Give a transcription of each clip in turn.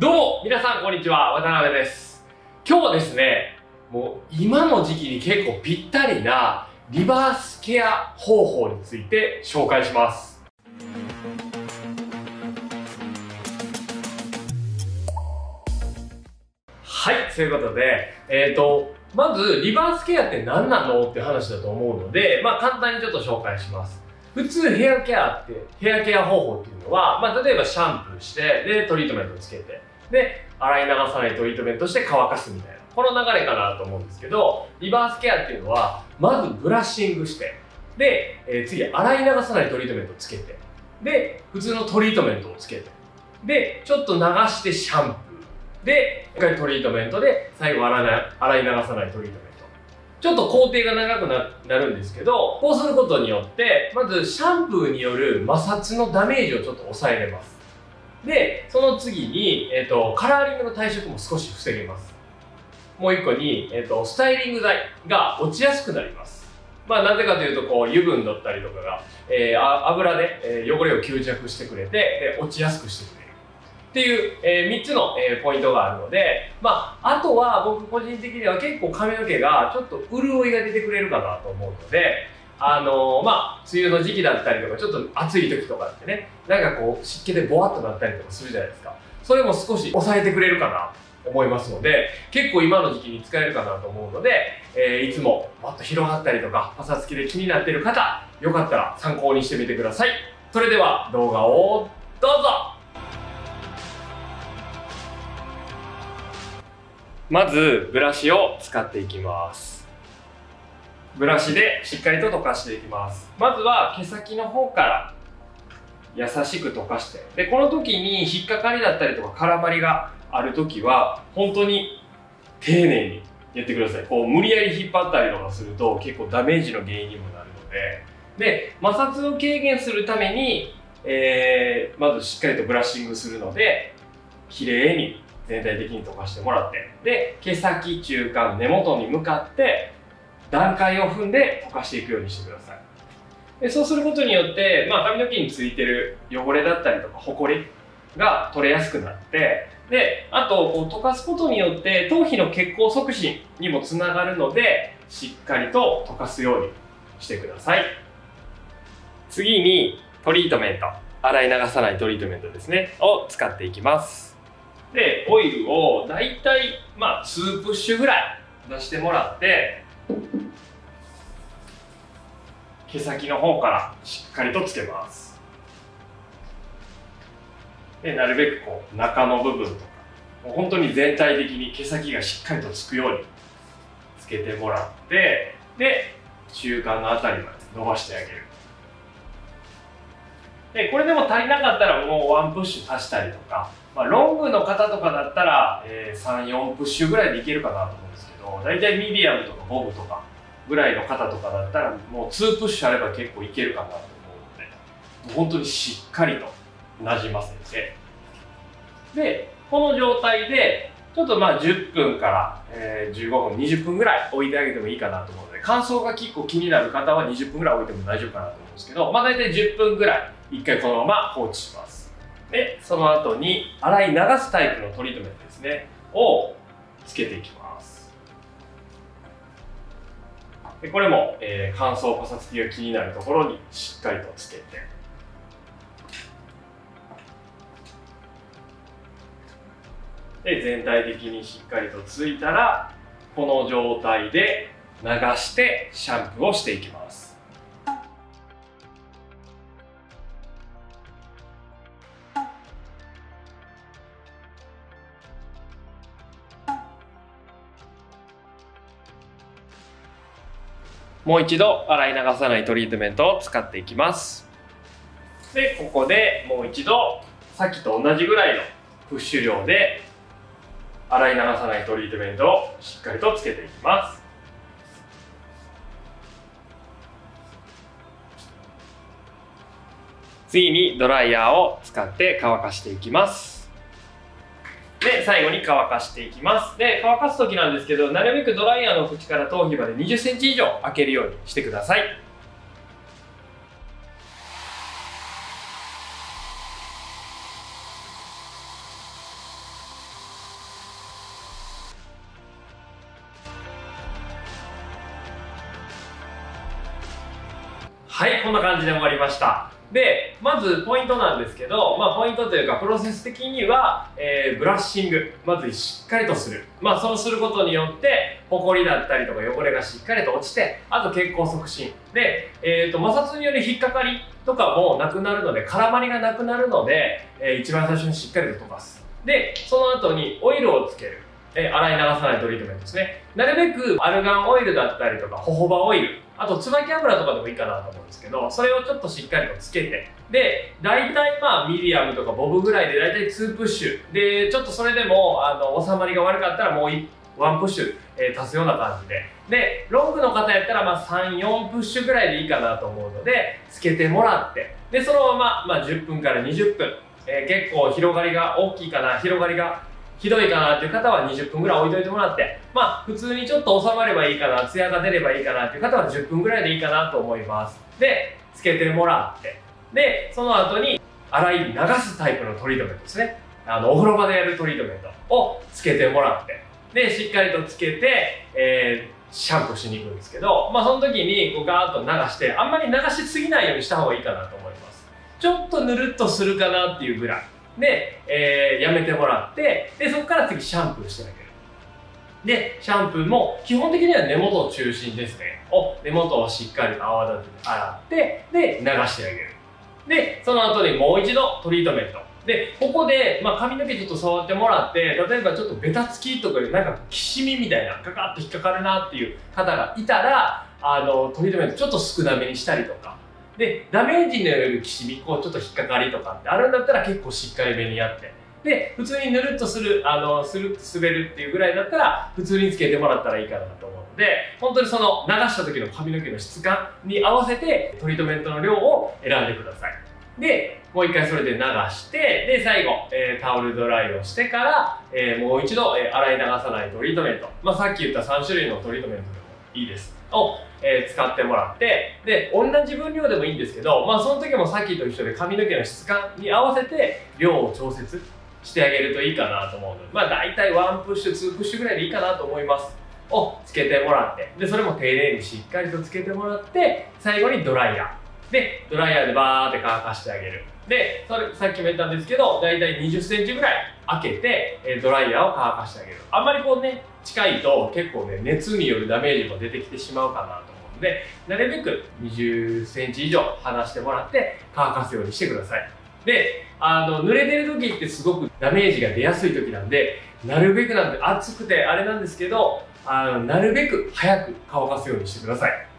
どうも皆さんこんにちは。渡辺です。今日はですねもう今の時期に結構ぴったりなリバースケア方法について紹介します。はいということでえっ、ー、とまずリバースケアって何なのって話だと思うのでまあ簡単にちょっと紹介します。普通ヘアケアって、ヘアケア方法っていうのは、まあ、例えばシャンプーして、で、トリートメントつけて、で、洗い流さないトリートメントして乾かすみたいな。この流れかなと思うんですけど、リバースケアっていうのは、まずブラッシングして、で、えー、次、洗い流さないトリートメントをつけて、で、普通のトリートメントをつけて、で、ちょっと流してシャンプー。で、一回トリートメントで、最後洗い洗い流さないトリートメント。ちょっと工程が長くなるんですけど、こうすることによって、まずシャンプーによる摩擦のダメージをちょっと抑えれます。で、その次に、えっ、ー、と、カラーリングの退色も少し防げます。もう一個に、えっ、ー、と、スタイリング剤が落ちやすくなります。まあ、なぜかというと、こう、油分だったりとかが、えー、油で、えー、汚れを吸着してくれて、で、落ちやすくしてくれる。っていう、えー、3つの、えー、ポイントがあるので、まあ、あとは僕個人的には結構髪の毛がちょっと潤いが出てくれるかなと思うので、あの、まあ、梅雨の時期だったりとか、ちょっと暑い時とかってね、なんかこう、湿気でボワッとなったりとかするじゃないですか。それも少し抑えてくれるかなと思いますので、結構今の時期に使えるかなと思うので、えー、いつももっと広がったりとか、パサつきで気になっている方、よかったら参考にしてみてください。それでは動画をどうぞまずブラシを使っていきますブラシでしっかりと溶かしていきます。まずは毛先の方から優しく溶かして。でこの時に引っかかりだったりとか絡まりがある時は本当に丁寧にやってください。こう無理やり引っ張ったりとかすると結構ダメージの原因にもなるので。で摩擦を軽減するために、えー、まずしっかりとブラッシングするので綺麗に全体的に溶かしてもらって。で毛先中間根元に向かって段階を踏んで溶かしていくようにしてください。でそうすることによって、まあ、髪の毛についてる汚れだったりとかホコリが取れやすくなってであとこう溶かすことによって頭皮の血行促進にもつながるのでしっかりと溶かすようにしてください。次にトリートメント。洗い流さないトリートメントですね。を使っていきます。でオイルをだいたいまあ2プッシュぐらい出してもらって毛先の方からしっかりとつけます。でなるべくこう中の部分とかもう本当に全体的に毛先がしっかりとつくようにつけてもらってで中間のあたりまで伸ばしてあげる。でこれでも足りなかったらもうワンプッシュ足したりとかまあ、ロングの方とかだったら、えー、34プッシュぐらいでいけるかなと思うんですけど大体ミディアムとかボブとかぐらいの方とかだったらもう2プッシュあれば結構いけるかなと思うので本当にしっかりとなじませて。でこの状態でちょっとまあ10分から、え、15分20分ぐらい置いてあげてもいいかなと思うので乾燥が結構気になる方は20分ぐらい置いても大丈夫かなと思うんですけどまあ大体10分ぐらい1回このまま放置します。でその後に洗い流すタイプのトリートメントですねをつけていきます。でこれも、えー、乾燥パサつきが気になるところにしっかりとつけて。で全体的にしっかりとついたらこの状態で流してシャンプーをしていきます。もう一度洗い流さないトリートメントを使っていきます。でここでもう一度さっきと同じぐらいのプッシュ量で洗い流さないトリートメントをしっかりとつけていきます。次にドライヤーを使って乾かしていきます。で、最後に乾かしていきます。で、乾かす時なんですけど、なるべくドライヤーの縁から頭皮まで20センチ以上開けるようにしてください。はい、こんな感じで終わりました。で、まずポイントなんですけど、まあポイントというかプロセス的には、えーブラッシング、まずしっかりとする。まあそうすることによって、ホコリだったりとか汚れがしっかりと落ちて、あと血行促進。で、えっ、と、摩擦による引っかかりとかもなくなるので、絡まりがなくなるので、えー一番最初にしっかりと梳かす。で、その後にオイルをつける。えー洗い流さないトリートメントですね。なるべくアルガンオイルだったりとか、ホホバオイル、あと椿油とかでもいいかなと思うんですけど、それをちょっとしっかりとつけて、で、大体まあミディアムとかボブぐらいで大体2プッシュ。で、ちょっとそれでも、あの、収まりが悪かったらもう1 1プッシュ、えー足すような感じで。で、ロングの方やったらまあ3、4プッシュぐらいでいいかなと思うので、つけてもらって、で、そのまま、まあ10分から20分、えー結構広がりが大きいかな、広がりがひどいかなっていう方は20分ぐらい置いといてもらって、まあ普通にちょっと収まればいいかな、ツヤが出ればいいかなっていう方は10分ぐらいでいいかなと思います。で、つけてもらって、で、その後に洗い流すタイプのトリートメントですね。あの、お風呂場でやるトリートメントをつけてもらって、で、しっかりとつけて、えーシャンプーしに行くんですけど、まあその時にこうガーッと流して、あんまり流しすぎないようにした方がいいかなと思います。ちょっとぬるっとするかなっていうぐらい。で、えーやめてもらって、で、そこから次シャンプーしてあげる。で、シャンプーも基本的には根元を中心ですね。を根元をしっかり泡立てて洗って、で、流してあげる。で、その後にもう一度トリートメント。で、ここで、まあ、髪の毛ちょっと触ってもらって、例えばちょっとベタつきとかで、なんかきしみみたいな、カカッと引っかかるなっていう方がいたら、あの、トリートメントちょっと少なめにしたりとか。で、ダメージによるきしみ、こうちょっと引っかかりとかってあるんだったら結構しっかりめにやって。で、普通にぬるっとする、あの、する、滑るっていうぐらいだったら、普通につけてもらったらいいかなと思うので、本当にその流した時の髪の毛の質感に合わせて、トリートメントの量を選んでください。で、もう一回それで流して、で、最後、えータオルドライをしてから、えーもう一度、えー洗い流さないトリートメント。まあ、さっき言った3種類のトリートメントでいいです。を、えー使ってもらって、で、同じ分量でもいいんですけど、まあ、その時もさっきと一緒で髪の毛の質感に合わせて量を調節してあげるといいかなと思うので、まあ、大体1プッシュ、2プッシュぐらいでいいかなと思います。をつけてもらって、で、それも丁寧にしっかりとつけてもらって、最後にドライヤー。で、ドライヤーでバーって乾かしてあげる。で、それ、さっきも言ったんですけど、だいたい20センチぐらい開けて、えドライヤーを乾かしてあげる。あんまりこうね、近いと結構ね、熱によるダメージも出てきてしまうかなと思うので、なるべく20センチ以上離してもらって乾かすようにしてください。で、あの、濡れてる時ってすごくダメージが出やすい時なんで、なるべくなんで暑くてあれなんですけど、あの、なるべく早く乾かすようにしてください。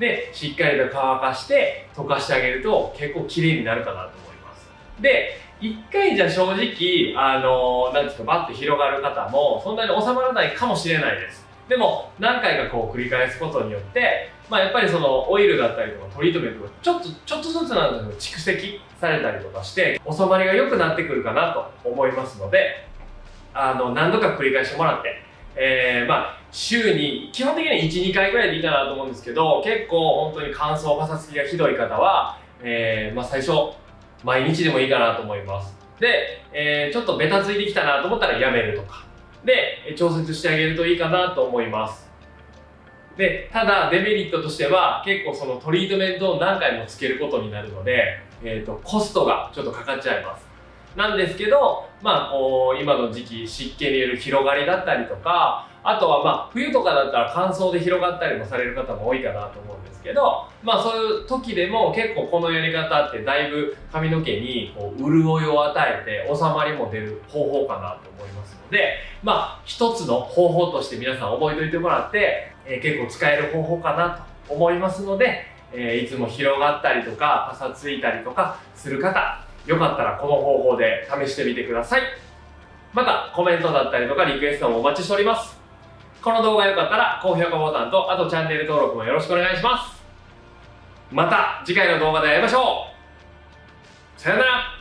で、しっかりと乾かして溶かしてあげると結構綺麗になるかなと思います。で、一回じゃ正直、あの、なんですか、バッと広がる方もそんなに収まらないかもしれないです。でも、何回かこう繰り返すことによって、まあやっぱりそのオイルだったりとかトリートメントがちょっと、ちょっとずつなんですけど蓄積されたりとかして、収まりが良くなってくるかなと思いますので、あの、何度か繰り返してもらって、えー、まあ、週に、基本的には1、2回ぐらいでいいかなと思うんですけど、結構本当に乾燥、パサつきがひどい方は、えー、まあ最初、毎日でもいいかなと思います。で、えー、ちょっとベタついてきたなと思ったらやめるとか。で、調節してあげるといいかなと思います。で、ただデメリットとしては結構そのトリートメントを何回もつけることになるので、えっ、と、コストがちょっとかかっちゃいます。なんですけど、まあ、こう、今の時期、湿気による広がりだったりとか、あとはまあ、冬とかだったら乾燥で広がったりもされる方も多いかなと思うんですけど、まあ、そういう時でも結構このやり方ってだいぶ髪の毛にこう潤いを与えて収まりも出る方法かなと思いますので、まあ、一つの方法として皆さん覚えておいてもらって、えー結構使える方法かなと思いますので、えーいつも広がったりとか、パサついたりとかする方、よかったらこの方法で試してみてください。また、コメントだったりとかリクエストもお待ちしております。この動画が良かったら高評価ボタンと、あとチャンネル登録もよろしくお願いします。また次回の動画で会いましょうさよなら